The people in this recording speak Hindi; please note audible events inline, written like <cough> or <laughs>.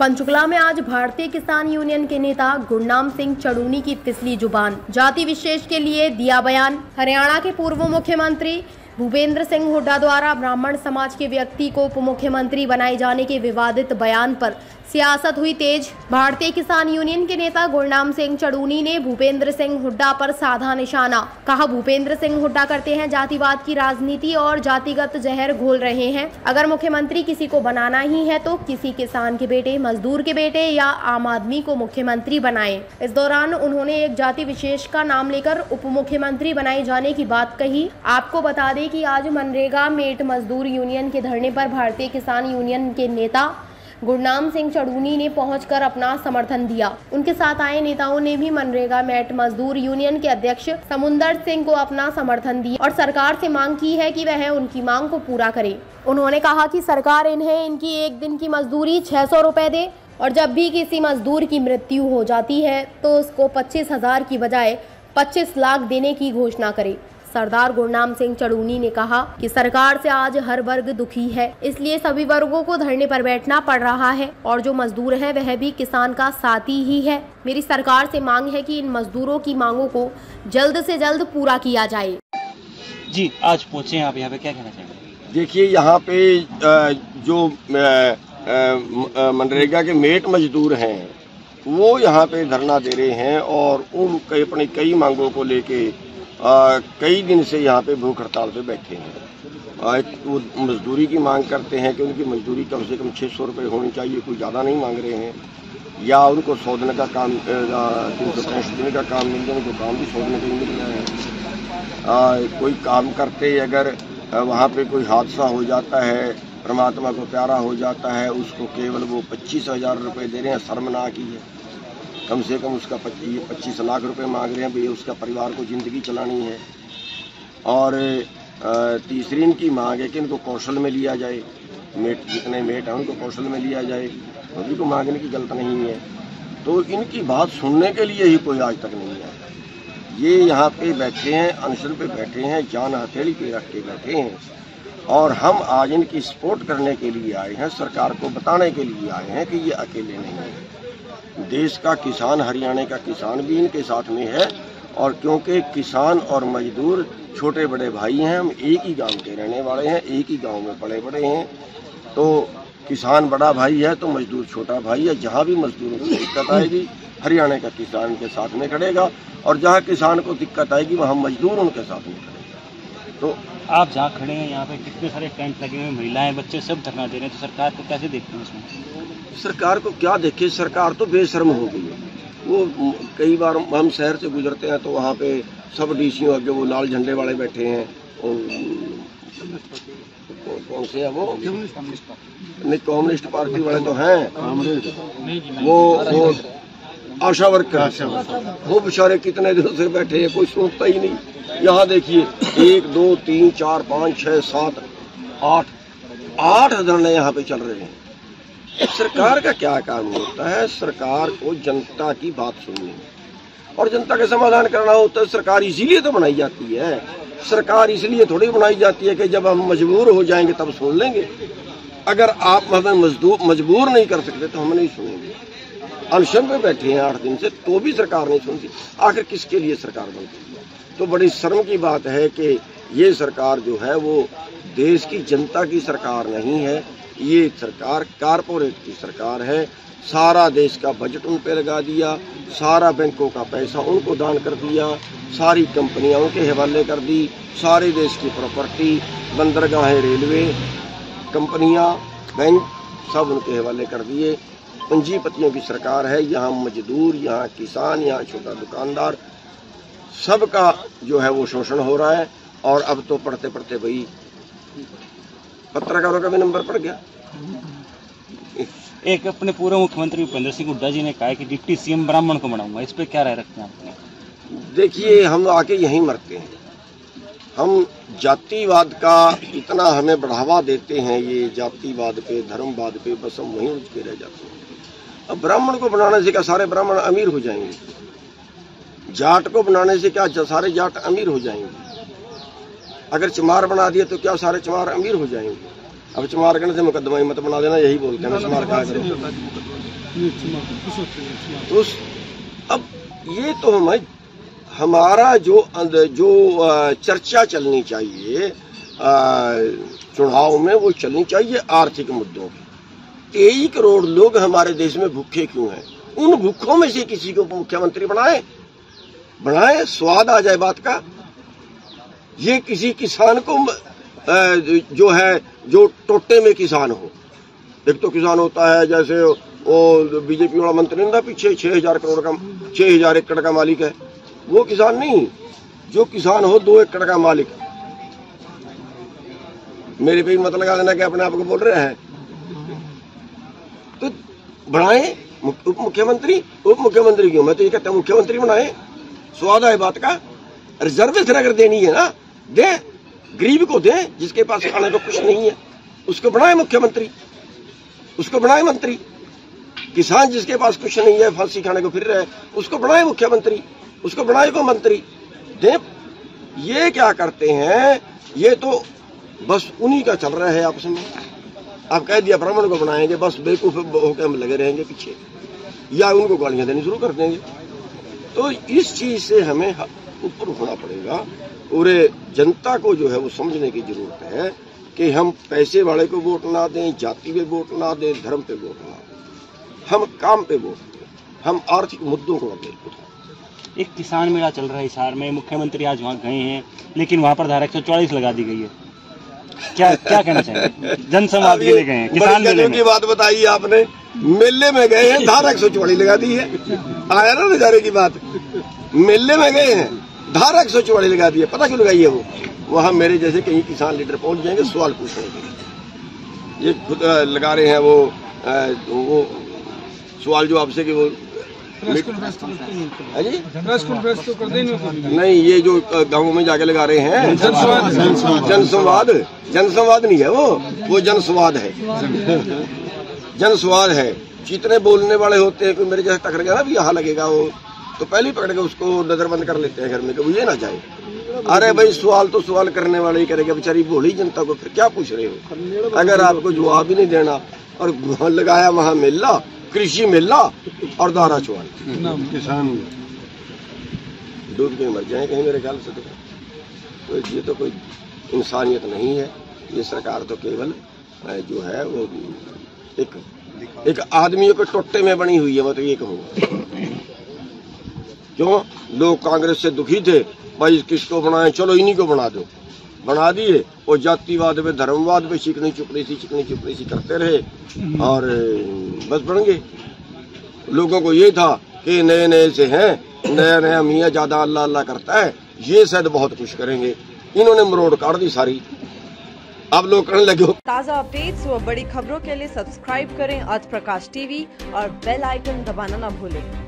पंचकुला में आज भारतीय किसान यूनियन के नेता गुरनाम सिंह चढ़ूनी की तिसली ज़ुबान। जाति विशेष के लिए दिया बयान। हरियाणा के पूर्व मुख्यमंत्री भूपेंद्र सिंह हुड्डा द्वारा ब्राह्मण समाज के व्यक्ति को उप मुख्यमंत्री बनाए जाने के विवादित बयान पर सियासत हुई तेज। भारतीय किसान यूनियन के नेता गुरनाम सिंह चड़ूनी ने भूपेंद्र सिंह हुड्डा पर साधा निशाना कहा। भूपेंद्र सिंह हुड्डा करते हैं जातिवाद की राजनीति और जातिगत जहर घोल रहे हैं। अगर मुख्यमंत्री किसी को बनाना ही है तो किसी किसान के बेटे, मजदूर के बेटे या आम आदमी को मुख्यमंत्री बनाए। इस दौरान उन्होंने एक जाति विशेष का नाम लेकर उप मुख्यमंत्री बनाए जाने की बात कही। आपको बता दें कि आज मनरेगा मेट मजदूर यूनियन के धरने पर भारतीय किसान यूनियन के नेता गुरनाम सिंह चढ़ूनी ने पहुंचकर अपना समर्थन दिया। उनके साथ आए नेताओं ने भी मनरेगा मैट मजदूर यूनियन के अध्यक्ष समुंदर सिंह को अपना समर्थन दिया और सरकार से मांग की है कि वह उनकी मांग को पूरा करे। उन्होंने कहा कि सरकार इन्हें इनकी एक दिन की मजदूरी छह सौ दे और जब भी किसी मजदूर की मृत्यु हो जाती है तो उसको पच्चीस हज़ार की बजाय पच्चीस लाख देने की घोषणा करे। सरदार गुरनाम सिंह चड़ूनी ने कहा कि सरकार से आज हर वर्ग दुखी है। इसलिए सभी वर्गों को धरने पर बैठना पड़ रहा है और जो मजदूर है वह भी किसान का साथी ही है। मेरी सरकार से मांग है कि इन मजदूरों की मांगों को जल्द से जल्द पूरा किया जाए। जी आज पहुँचे हैं आप यहाँ पे क्या कहना चाहेंगे? देखिए यहाँ पे जो मनरेगा के मेट मजदूर हैं वो यहाँ पे धरना दे रहे हैं और उन कई अपनी कई मांगों को लेके आ, कई दिन से यहाँ पे भूख हड़ताल पे बैठे हैं। आ, वो मजदूरी की मांग करते हैं कि उनकी मजदूरी कम से कम छः सौ रुपये होनी चाहिए कोई ज़्यादा नहीं मांग रहे हैं। या उनको सौ दिन का काम तीन सौ पैंसठ दिन का काम मिल जाए उनको काम भी सौ दिन का ही मिल रहा है कोई काम करते अगर वहाँ पे कोई हादसा हो जाता है परमात्मा को प्यारा हो जाता है उसको केवल वो पच्चीस हज़ार रुपये दे रहे हैं शर्मनाक ही है। कम से कम उसका ये पच्चीस लाख रुपए मांग रहे हैं भैया उसका परिवार को ज़िंदगी चलानी है। और तीसरी इनकी मांग है कि इनको कौशल में लिया जाए। मेट, जितने मेट हैं उनको कौशल में लिया जाए। उन्हीं को मांगने की गलत नहीं है। तो इनकी बात सुनने के लिए ही कोई आज तक नहीं आया। ये यहाँ पे बैठे हैं, अनशन पे बैठे हैं, जान हथेली पे रख के बैठे हैं। और हम आज इनकी सपोर्ट करने के लिए आए हैं, सरकार को बताने के लिए आए हैं कि ये अकेले नहीं है। देश का किसान, हरियाणा का किसान भी इनके साथ में है और क्योंकि किसान और मजदूर छोटे बड़े भाई हैं, हम एक ही गाँव के रहने वाले हैं, एक ही गाँव में पड़े बड़े हैं। तो किसान बड़ा भाई है तो मजदूर छोटा भाई है, जहाँ भी मजदूरों को दिक्कत आएगी, हरियाणा का किसान के साथ में खड़ेगा और जहाँ किसान को दिक्कत आएगी, वहाँ मजदूर उनके साथ में खड़ेगा। तो आप जहाँ खड़े हैं, यहाँ पे कितने सारे टेंट लगे हुए महिलाएँ, बच्चे सब धरना दे रहे हैं तो सरकार को कैसे देखते हैं इसमें सरकार को क्या देखे? सरकार तो बेशर्म हो गई है। वो कई बार हम शहर से गुजरते हैं तो वहाँ पे सब डीसीओ आगे वो लाल झंडे वाले बैठे हैं कौन से है वो? नहीं, कम्युनिस्ट पार्टी वाले तो हैं। वो वो आशा वर्कर। वो बेचारे कितने दिनों से बैठे हैं, कोई सोचता ही नहीं। यहाँ देखिए, एक, दो, तीन, चार, पाँच छः सात, आठ आठ धरने यहाँ पे चल रहे हैं। सरकार का क्या काम होता है? सरकार को जनता की बात सुननी। और जनता का समाधान करना होता है, सरकार इसीलिए तो बनाई जाती है। सरकार इसलिए थोड़ी बनाई जाती है कि जब हम मजबूर हो जाएँगे, तब सुन लेंगे। अगर आप हमें मजदूर मजबूर नहीं कर सकते तो हम नहीं सुनेंगे। अनशन पे बैठे हैं आठ दिन से तो भी सरकार नहीं सुनती। आखिर किसके लिए सरकार बनती है? तो बड़ी शर्म की बात है कि ये सरकार जो है, वो देश की जनता की सरकार नहीं है। ये सरकार कारपोरेट की सरकार है। सारा देश का बजट उन पे लगा दिया, सारा बैंकों का पैसा उनको दान कर दिया, सारी कंपनियाँ उनके हवाले कर दी, सारे देश की प्रॉपर्टी बंदरगाहें रेलवे कंपनियाँ बैंक सब उनके हवाले कर दिए। पंजीपतियों की सरकार है, यहाँ मजदूर, यहाँ किसान, यहाँ छोटा दुकानदार, सबका जो है वो शोषण हो रहा है। और अब तो पढ़ते पढ़ते भाई पत्रकारों का भी नंबर पड़ गया। एक अपने पूर्व मुख्यमंत्री भूपेंद्र सिंह हुड्डा जी ने कहा कि डिप्टी सीएम ब्राह्मण को बनाऊँगा इस पर क्या राय रखते हैं आपने? देखिए हम आके यहीं मरते हैं। हम जातिवाद का इतना हमें बढ़ावा देते हैं ये जातिवाद पे धर्मवाद पे बस हम वहीं उठ के रह जाते हैं। अब ब्राह्मण को बनाने से क्या सारे ब्राह्मण अमीर हो जाएँगे? जाट को बनाने से क्या सारे जाट अमीर हो जाएँगे? अगर चमार बना दिए तो क्या सारे चमार अमीर हो जाएँगे? अब चमार करने से मुकदमा ही मत बना देना यही बोलते हैं चमार कहा करो? तो उस अब ये तो हमें हमारा जो जो चर्चा चलनी चाहिए चुनाव में वो चलनी चाहिए आर्थिक मुद्दों की तेईस करोड़ लोग हमारे देश में भूखे क्यों हैं? उन भूखों में से किसी को मुख्यमंत्री बनाए? बनाए स्वाद आ जाए बात का। ये किसी किसान को जो है, जो टोटे में किसान हो। एक तो किसान होता है, जैसे वो बीजेपी वाला मंत्री था, पीछे छह हज़ार करोड़ का, छह हज़ार एकड़ का मालिक है। वो किसान नहीं, जो किसान हो, दो एकड़ का मालिक। मेरे पे मत लगा देना कि अपने आप को बोल रहे हैं। तो बनाए उप मुख्यमंत्री उप मुख्यमंत्री क्यों? मैं तो ये कहता हूँ, मुख्यमंत्री बनाए। स्वाद आए बात का। रिजर्वेशन अगर देनी है ना दे, गरीब को दे, जिसके पास खाने को कुछ नहीं है। उसको बनाए मुख्यमंत्री। उसको बनाए मंत्री। किसान जिसके पास कुछ नहीं है, फांसी खाने को फिर रहे उसको बनाए मुख्यमंत्री। उसको बनाए को मंत्री। दे, ये क्या करते हैं? ये तो बस उन्हीं का चल रहा है आपस में। आप कह दिया, ब्राह्मण को बनाएँगे, बस बेवकूफ़ होकर हम लगे रहेंगे पीछे। या उनको गालियाँ देनी शुरू कर देंगे। तो इस चीज़ से हमें ऊपर होना पड़ेगा। पूरे जनता को जो है वो समझने की ज़रूरत है कि हम पैसे वाले को वोट ना दें जाति पे वोट ना दें धर्म पे वोट ना दें। हम काम पे वोट दें। हम आर्थिक मुद्दों को उठाएँ। एक किसान मेला चल रहा है हिसार में। मुख्यमंत्री आज वहाँ गए हैं लेकिन वहाँ पर धारा एक सौ चौवालीस लगा दी गई है। क्या क्या कहना चाहेंगे? <laughs> जनसंवाद के लिए गए हैं किसान मेले की बात बताई आपने। मेले में गए हैं धारा एक सौ चौवालीस लगा दी है। आया ना नजारे की बात? मेले में गए हैं। धारा एक सौ चौवालीस लगा दी है पता क्यों लगाई है वो? वहाँ मेरे जैसे कहीं किसान लीडर पहुँच जाएँगे सवाल पूछने के लिए ये खुद लगा रहे हैं वो वो सवाल जो आपसे कि वो नहीं ये जो गाँवों में जाके लगा रहे हैं जनसंवाद। जनसंवाद। जनसंवाद नहीं है वो वो जनसंवाद है। जनसंवाद। है। जितने बोलने वाले होते हैं कोई मेरे जैसे टकर गया ना भी यहाँ लगेगा वो। तो पहले ही पकड़ के उसको नजरबंद कर लेते हैं घर में कि वो ये ना जाए। अरे भाई सवाल तो सवाल करने वाले ही करेगा बेचारी भोली जनता को फिर क्या पूछ रहे हो? अगर आपको जवाब ही नहीं देना और लगाया वहाँ मेला कृषि मेला और दारा चुवाल किसान। डूब के मर जाए कहीं मेरे ख्याल से तो। तो ये तो कोई इंसानियत नहीं है। ये सरकार तो केवल जो है वो एक एक आदमियों के टोटे में बनी हुई है मैं तो ये कहूँगा क्यों? लोग कांग्रेस से दुखी थे। भाई किसको बनाए? चलो इन्हीं को बना दो। बना दिए। और जातिवाद में धर्मवाद में चिकनी चुपड़ी सी चिकनी चुपड़ी सी करते रहे। और बस बन गए। लोगों को ये था कि नए नए से हैं नया नया मियाँ ज़्यादा अल्लाह अल्लाह करता है। ये शायद बहुत कुछ करेंगे। इन्होंने मरोड़ काट दी सारी। अब लोग करने लगे हो ताज़ा अपडेट्स व बड़ी खबरों के लिए सब्सक्राइब करें आज प्रकाश टीवी और बेल आइकन दबाना न भूलें।